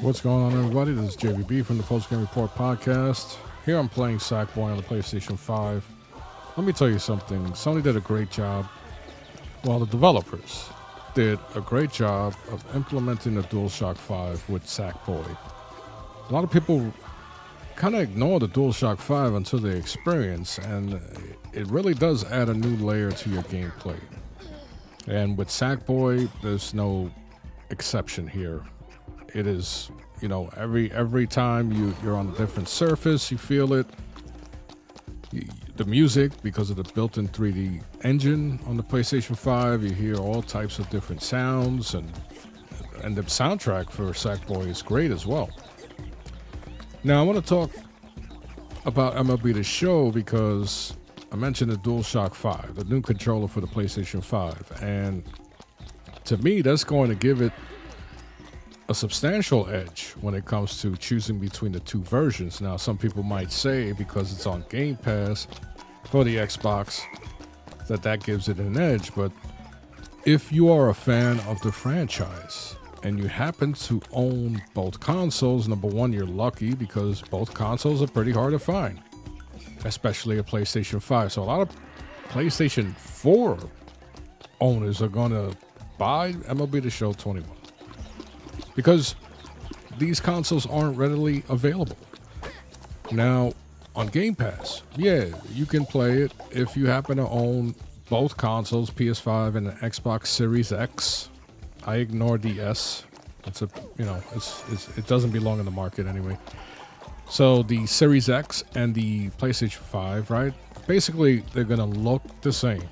What's going on, everybody? This is JVB from the Post Game Report podcast. Here I'm playing Sackboy on the PlayStation 5. Let me tell you something. Sony did a great job. Well, the developers did a great job of implementing the DualShock 5 with Sackboy. A lot of people kind of ignore the DualShock 5 until they experience, and it really does add a new layer to your gameplay. And with Sackboy, there's no exception here. It is, you know, every every time you you're on a different surface, you feel it. The music, because of the built-in 3D engine on the PlayStation 5, you hear all types of different sounds, and and the soundtrack for Sackboy is great as well. Now, I want to talk about MLB The Show because I mentioned the DualShock 5, the new controller for the PlayStation 5, and to me, that's going to give it a substantial edge when it comes to choosing between the two versions. Now, some people might say because it's on Game Pass for the Xbox that that gives it an edge, but if you are a fan of the franchise and you happen to own both consoles, number one, you're lucky because both consoles are pretty hard to find, especially a PlayStation 5. So, a lot of PlayStation 4 owners are going to buy MLB The Show 21 because these consoles aren't readily available. Now, on Game Pass, yeah, you can play it if you happen to own both consoles, PS5 and the Xbox Series X. I ignore the S. It's a, you know, it's, it's it doesn't belong in the market anyway. So the Series X and the PlayStation 5, right? Basically, they're gonna look the same,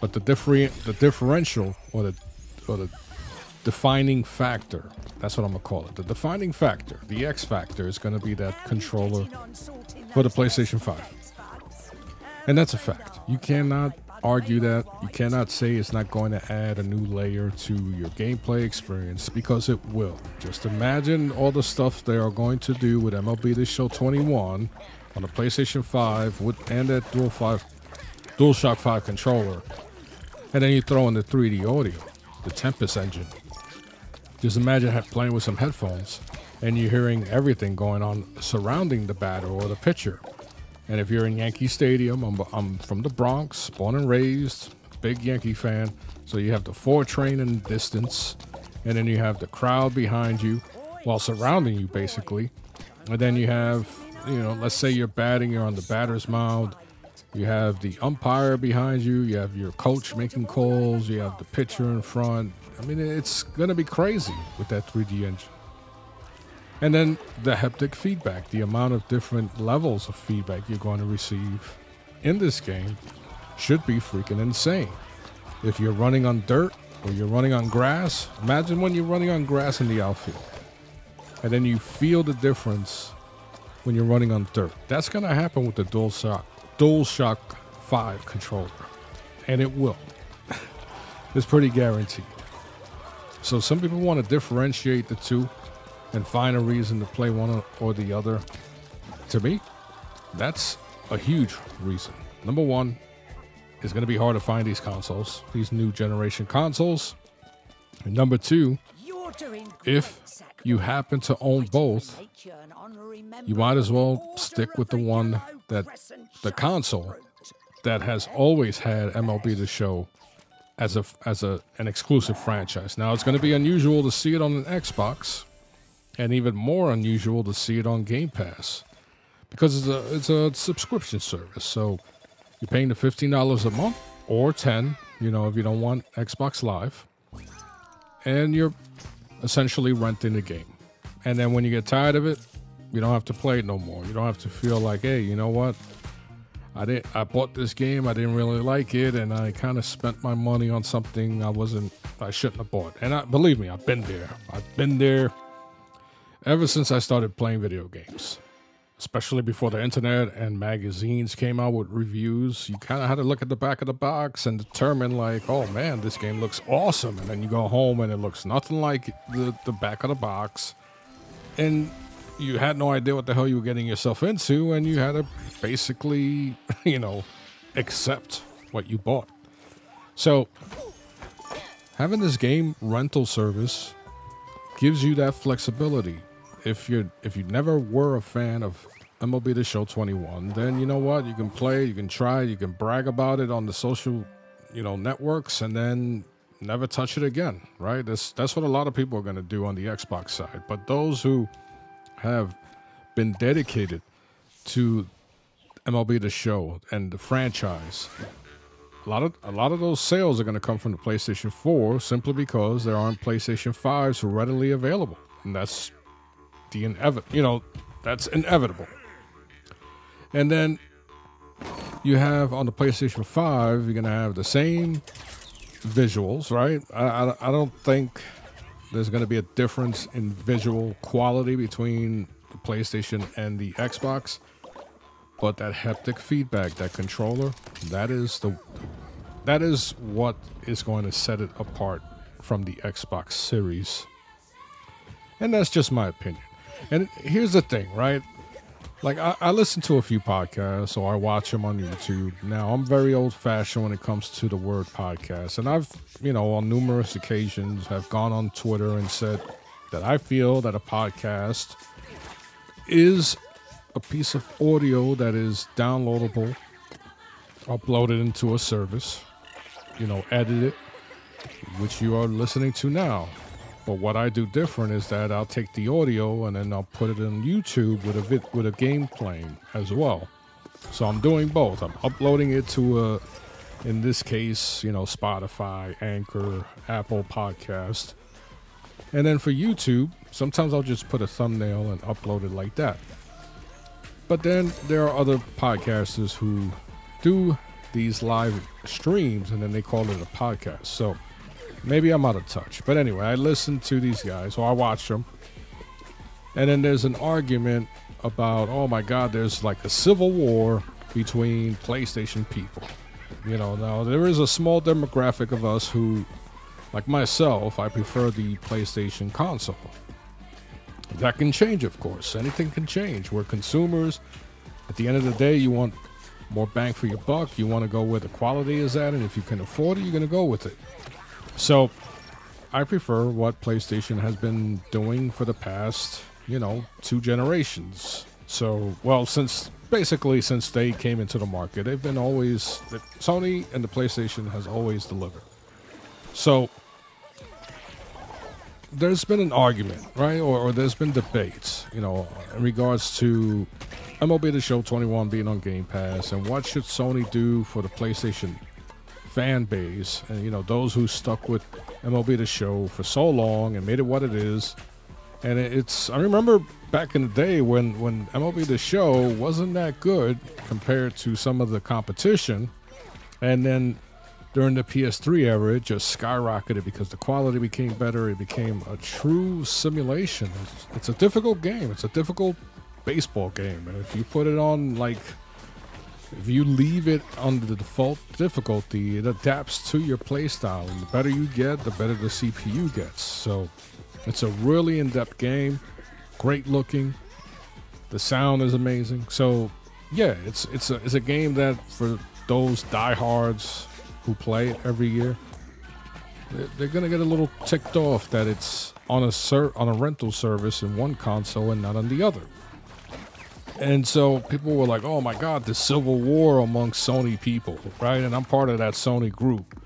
but the different the differential or the or the defining factor. That's what I'm gonna call it. The defining factor, the X factor, is gonna be that controller for the PlayStation 5. And that's a fact. You cannot argue that. You cannot say it's not going to add a new layer to your gameplay experience because it will. Just imagine all the stuff they are going to do with MLB The Show 21 on the PlayStation 5 with and that Dual 5 DualShock 5 controller. And then you throw in the 3D audio, the Tempest engine. Just imagine playing with some headphones and you're hearing everything going on surrounding the batter or the pitcher. And if you're in Yankee Stadium, I'm, I'm from the Bronx, born and raised, big Yankee fan. So you have the four train in distance, and then you have the crowd behind you while surrounding you, basically. And then you have, you know, let's say you're batting, you're on the batter's mound. You have the umpire behind you. You have your coach making calls. You have the pitcher in front. I mean, it's going to be crazy with that 3D engine. And then the haptic feedback, the amount of different levels of feedback you're going to receive in this game should be freaking insane. If you're running on dirt or you're running on grass, imagine when you're running on grass in the outfield. And then you feel the difference when you're running on dirt. That's going to happen with the DualShock, DualShock 5 controller. And it will. it's pretty guaranteed. So some people want to differentiate the two and find a reason to play one or the other. To me, that's a huge reason. Number one, it's going to be hard to find these consoles, these new generation consoles. And number two, if you happen to own both, you might as well stick with the one that the console that has always had MLB the show as a as a an exclusive franchise. Now it's going to be unusual to see it on an Xbox and even more unusual to see it on Game Pass because it's a it's a subscription service. So you're paying the fifteen dollars a month or ten, you know, if you don't want Xbox Live, and you're essentially renting the game. And then when you get tired of it, you don't have to play it no more. You don't have to feel like, hey, you know what? I didn't. I bought this game. I didn't really like it, and I kind of spent my money on something I wasn't. I shouldn't have bought. And I, believe me, I've been there. I've been there ever since I started playing video games, especially before the internet and magazines came out with reviews, you kind of had to look at the back of the box and determine, like, oh man, this game looks awesome. And then you go home and it looks nothing like the, the back of the box. And you had no idea what the hell you were getting yourself into, and you had to basically, you know, accept what you bought. So, having this game rental service gives you that flexibility. If you if you never were a fan of MLB The Show 21, then you know what? You can play, you can try, you can brag about it on the social, you know, networks, and then never touch it again, right? That's that's what a lot of people are going to do on the Xbox side. But those who have been dedicated to MLB The Show and the franchise, a lot of a lot of those sales are going to come from the PlayStation 4 simply because there aren't PlayStation 5s readily available, and that's the inevitable. You know, that's inevitable. And then you have on the PlayStation 5, you're going to have the same visuals, right? I, I, I don't think there's going to be a difference in visual quality between the PlayStation and the Xbox. But that haptic feedback, that controller, that is the that is what is going to set it apart from the Xbox Series. And that's just my opinion. And here's the thing, right? Like I, I, listen to a few podcasts or I watch them on YouTube. Now I'm very old fashioned when it comes to the word podcast, and I've you know on numerous occasions have gone on Twitter and said that I feel that a podcast is a piece of audio that is downloadable, uploaded into a service, you know, edited, which you are listening to now. But what I do different is that I'll take the audio and then I'll put it on YouTube with a vid- with a game playing as well. So I'm doing both. I'm uploading it to a, in this case, you know, Spotify, Anchor, Apple Podcast, and then for YouTube, sometimes I'll just put a thumbnail and upload it like that. But then there are other podcasters who do these live streams and then they call it a podcast. So Maybe I'm out of touch. But anyway, I listen to these guys, or I watch them. And then there's an argument about, oh my God, there's like a civil war between PlayStation people. You know, now there is a small demographic of us who, like myself, I prefer the PlayStation console. That can change, of course. Anything can change. We're consumers. At the end of the day, you want more bang for your buck. You want to go where the quality is at, and if you can afford it, you're going to go with it. So I prefer what PlayStation has been doing for the past, you know, two generations. So, well, since basically since they came into the market, they've been always Sony and the PlayStation has always delivered. So there's been an argument, right? Or, or there's been debates, you know, in regards to MLB The Show 21 being on Game Pass and what should Sony do for the PlayStation fan base and you know those who stuck with MLB the show for so long and made it what it is. And it's I remember back in the day when when MLB the show wasn't that good compared to some of the competition, and then during the PS3 era, it just skyrocketed because the quality became better. It became a true simulation. It's, it's a difficult game. It's a difficult baseball game, and if you put it on like if you leave it on the default difficulty, it adapts to your playstyle. And the better you get, the better the CPU gets. So it's a really in depth game, great looking. The sound is amazing. So yeah, it's it's a it's a game that for those diehards who play it every year, they're gonna get a little ticked off that it's on a ser- on a rental service in one console and not on the other. And so people were like, oh my God, the civil war among Sony people, right? And I'm part of that Sony group.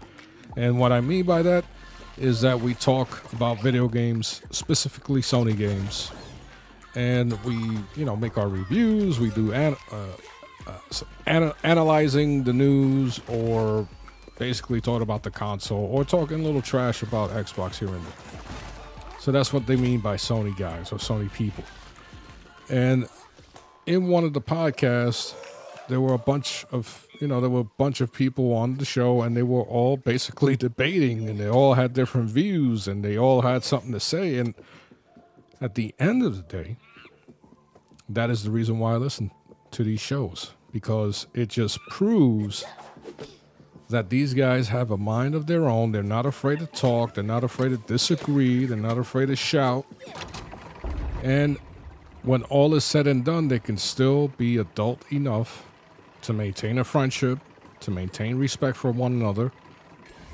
And what I mean by that is that we talk about video games, specifically Sony games. And we, you know, make our reviews. We do an, uh, uh, an- analyzing the news or basically talk about the console or talking a little trash about Xbox here and there. So that's what they mean by Sony guys or Sony people. And in one of the podcasts, there were a bunch of you know there were a bunch of people on the show, and they were all basically debating, and they all had different views, and they all had something to say. And at the end of the day, that is the reason why I listen to these shows because it just proves that these guys have a mind of their own. They're not afraid to talk. They're not afraid to disagree. They're not afraid to shout. And when all is said and done, they can still be adult enough to maintain a friendship, to maintain respect for one another,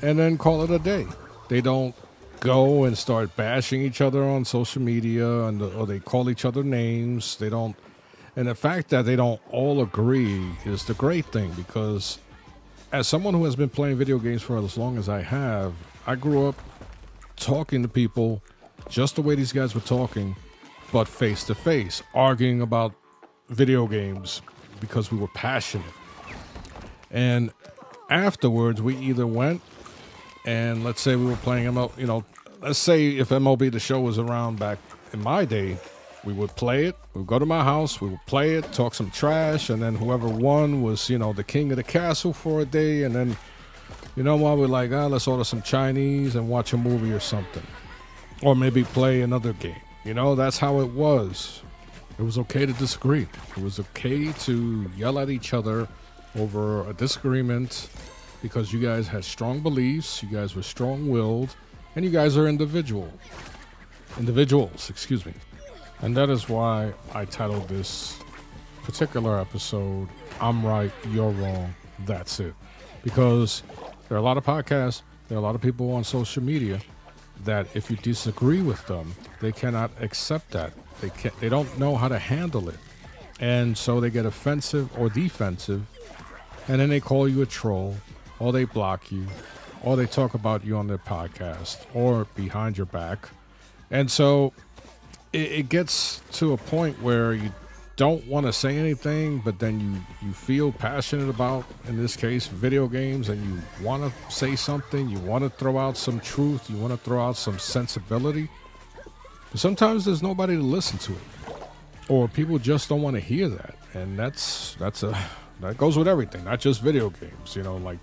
and then call it a day. They don't go and start bashing each other on social media, and or they call each other names. They don't, and the fact that they don't all agree is the great thing because, as someone who has been playing video games for as long as I have, I grew up talking to people just the way these guys were talking, but face to face, arguing about video games because we were passionate. And afterwards, we either went and let's say we were playing ML, you know, let's say if MLB the show was around back in my day, we would play it. We would go to my house, we would play it, talk some trash, and then whoever won was, you know, the king of the castle for a day. And then, you know what, we're like, ah, let's order some Chinese and watch a movie or something. Or maybe play another game. You know, that's how it was. It was okay to disagree. It was okay to yell at each other over a disagreement because you guys had strong beliefs, you guys were strong willed, and you guys are individual. Individuals, excuse me. And that is why I titled this particular episode, I'm Right, You're Wrong, That's It. Because there are a lot of podcasts, there are a lot of people on social media that if you disagree with them, they cannot accept that. They can't they don't know how to handle it. And so they get offensive or defensive and then they call you a troll or they block you, or they talk about you on their podcast or behind your back. And so it, it gets to a point where you don't want to say anything, but then you, you feel passionate about, in this case, video games, and you want to say something, you want to throw out some truth, you want to throw out some sensibility. But sometimes there's nobody to listen to it, or people just don't want to hear that, and that's that's a that goes with everything, not just video games. You know, like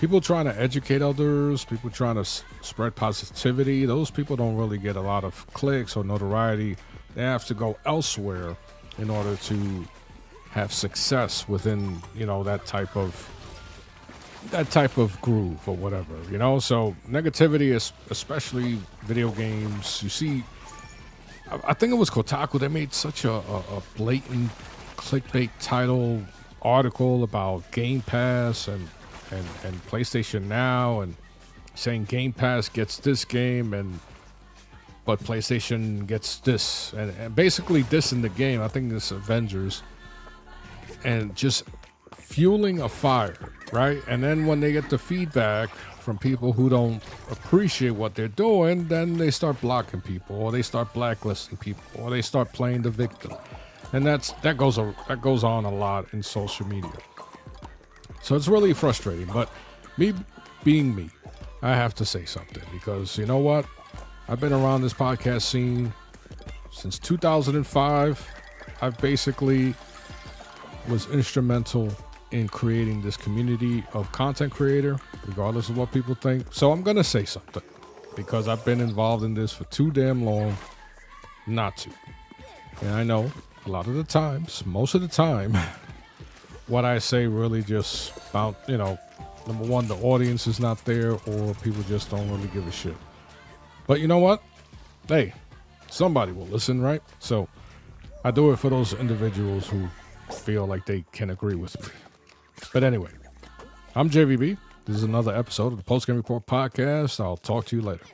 people trying to educate others, people trying to s- spread positivity, those people don't really get a lot of clicks or notoriety. They have to go elsewhere in order to have success within, you know, that type of that type of groove or whatever, you know. So negativity is especially video games. You see, I, think it was Kotaku. They made such a, a, a blatant clickbait title article about Game Pass and and, and PlayStation Now and saying Game Pass gets this game and but PlayStation gets this and, and basically this in the game. I think this Avengers and just fueling a fire, right? And then when they get the feedback from people who don't appreciate what they're doing, then they start blocking people or they start blacklisting people or they start playing the victim. And that's that goes that goes on a lot in social media. So it's really frustrating. But me being me, I have to say something because you know what? I've been around this podcast scene since 2005. I've basically was instrumental in creating this community of content creator, regardless of what people think. So I'm gonna say something because I've been involved in this for too damn long not to. And I know a lot of the times, most of the time, what I say really just about, you know, number one, the audience is not there or people just don't really give a shit. But you know what? Hey, somebody will listen, right? So I do it for those individuals who feel like they can agree with me. But anyway, I'm JVB. This is another episode of the Post Game Report podcast. I'll talk to you later.